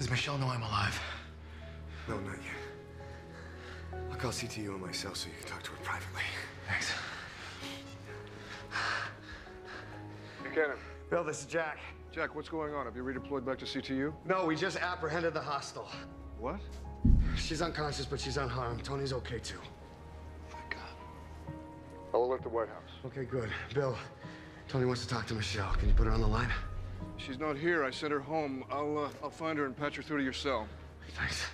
Does Michelle know I'm alive? No, not yet. I'll call CTU on my cell so you can talk to her privately. Thanks. Buchanan. Bill, this is Jack. Jack, what's going on? Have you redeployed back to CTU? No, we just apprehended the hostile. What? She's unconscious, but she's unharmed. Tony's okay too. Thank God. I'll alert the White House. Okay, good. Bill, Tony wants to talk to Michelle. Can you put her on the line? She's not here. I sent her home. I'll, uh, I'll find her and patch her through to your cell. Thanks.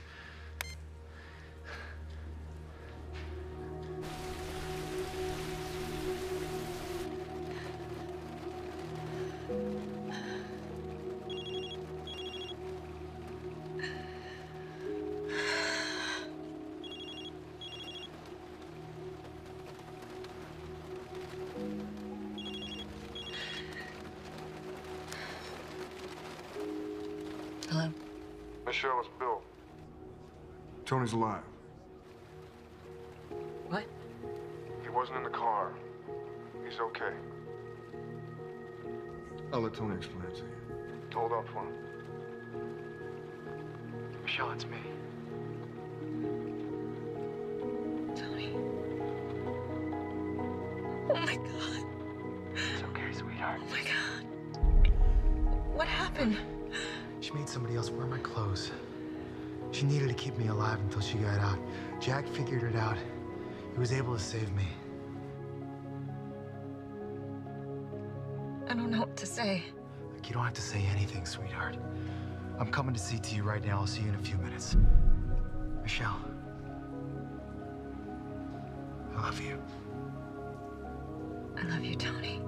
Hello? Michelle, it's Bill. Tony's alive. What? He wasn't in the car. He's okay. I'll let Tony explain it to you. Hold up for him. Michelle, it's me. Tony. Oh my god. It's okay, sweetheart. Oh my god. What happened? Made somebody else wear my clothes. She needed to keep me alive until she got out. Jack figured it out. He was able to save me. I don't know what to say. Look, you don't have to say anything, sweetheart. I'm coming to see to you right now. I'll see you in a few minutes. Michelle. I love you. I love you, Tony.